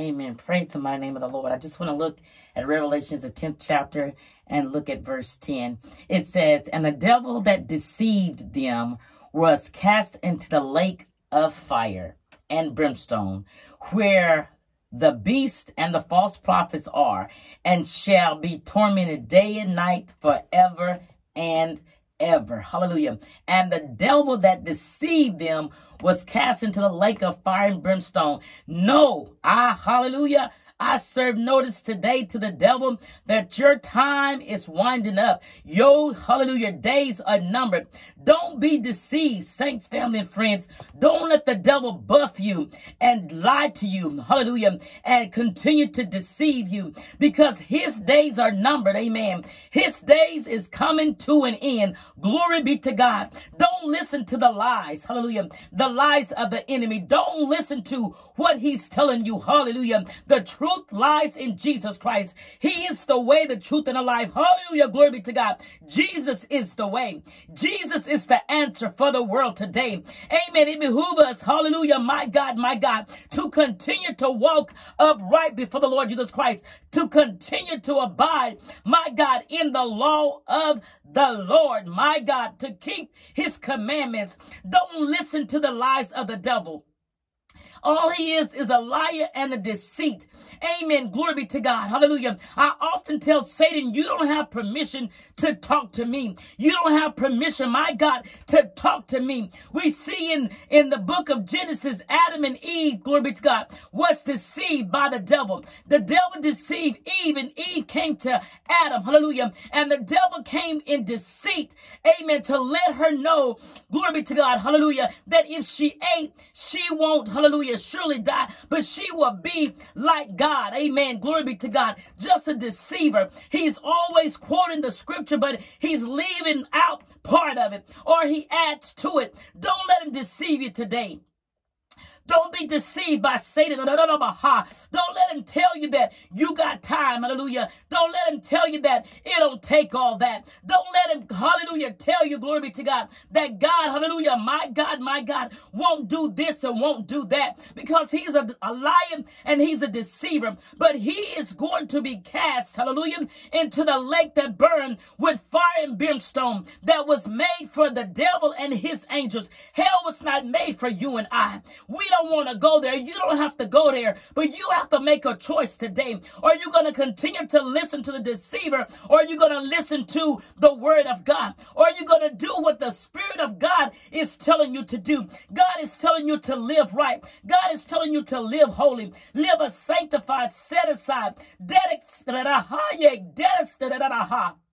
Amen. Praise to my name of the Lord. I just want to look at Revelations, the 10th chapter, and look at verse 10. It says, And the devil that deceived them was cast into the lake of fire and brimstone, where the beast and the false prophets are, and shall be tormented day and night forever and ever. Hallelujah. And the devil that deceived them was cast into the lake of fire and brimstone. No, ah, hallelujah. I serve notice today to the devil that your time is winding up. Your hallelujah days are numbered. Don't be deceived, saints, family, and friends. Don't let the devil buff you and lie to you, hallelujah, and continue to deceive you because his days are numbered. Amen. His days is coming to an end. Glory be to God. Don't listen to the lies, hallelujah, the lies of the enemy. Don't listen to what he's telling you, hallelujah. The truth truth lies in Jesus Christ. He is the way, the truth, and the life. Hallelujah. Glory be to God. Jesus is the way. Jesus is the answer for the world today. Amen. It behooves us, hallelujah, my God, my God, to continue to walk upright before the Lord Jesus Christ, to continue to abide, my God, in the law of the Lord, my God, to keep his commandments. Don't listen to the lies of the devil. All he is is a liar and a deceit. Amen. Glory be to God. Hallelujah. I often tell Satan, you don't have permission to talk to me. You don't have permission, my God, to talk to me. We see in, in the book of Genesis, Adam and Eve, glory be to God, was deceived by the devil. The devil deceived Eve and Eve came to Adam. Hallelujah. And the devil came in deceit. Amen. To let her know, glory be to God. Hallelujah. That if she ate, she won't, hallelujah, surely die, but she will be like God. Amen. Glory be to God. Just a deceiver. He's always quoting the scripture scripture, but he's leaving out part of it or he adds to it. Don't let him deceive you today. Don't be deceived by Satan. Don't let him tell you that you got time. Hallelujah. Don't let him tell you that it don't take all that. Don't let him, hallelujah, tell you, glory be to God, that God, hallelujah, my God, my God, won't do this and won't do that because he's a, a liar and he's a deceiver. But he is going to be cast, hallelujah, into the lake that burned with fire and brimstone that was made for the devil and his angels. Hell was not made for you and I. We don't don't want to go there, you don't have to go there. But you have to make a choice today. Are you going to continue to listen to the deceiver? Or are you going to listen to the word of God? Or are you going to do what the Spirit of God is telling you to do? God is telling you to live right. God is telling you to live holy. Live a sanctified, set aside, dedicated, dedicated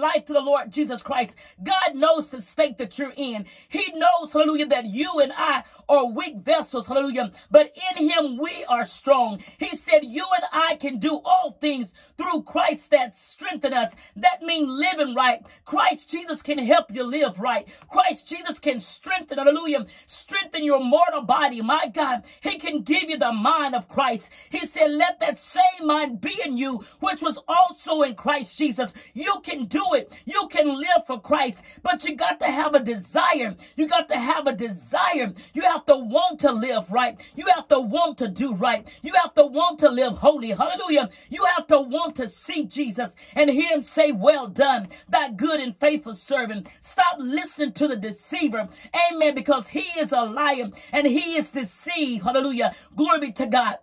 life to the Lord Jesus Christ. God knows the state that you're in. He knows, hallelujah, that you and I are weak vessels, hallelujah, but in him we are strong. He said, you and I can do all things through Christ that strengthen us. That means living right. Christ Jesus can help you live right. Christ Jesus can strengthen, hallelujah, strengthen your mortal body. My God, he can give you the mind of Christ. He said, let that same mind be in you, which was also in Christ Jesus. You can do it. You can live for Christ, but you got to have a desire. You got to have a desire. You have to want to live right. You have to want to do right. You have to want to live holy. Hallelujah. You have to want to see Jesus and hear him say, well done, that good and faithful servant. Stop listening to the deceiver. Amen. Because he is a liar and he is deceived. Hallelujah. Glory be to God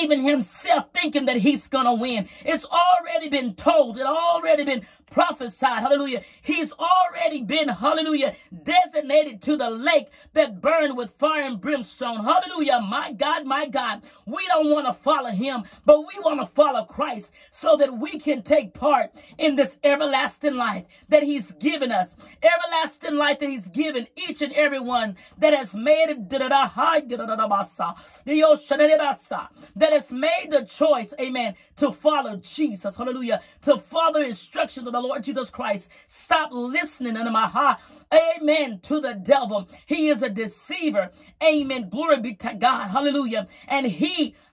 even himself thinking that he's going to win. It's already been told. It already been prophesied. Hallelujah. He's already been, hallelujah, designated to the lake that burned with fire and brimstone. Hallelujah. My God, my God. We don't want to follow him, but we want to follow Christ so that we can take part in this everlasting life that he's given us. Everlasting life that he's given each and every one that has made it, that has made the choice, amen, to follow Jesus. Hallelujah. To follow instructions of the Lord Jesus Christ. Stop listening unto my heart. Amen. To the devil. He is a deceiver. Amen. Glory be to God. Hallelujah. And he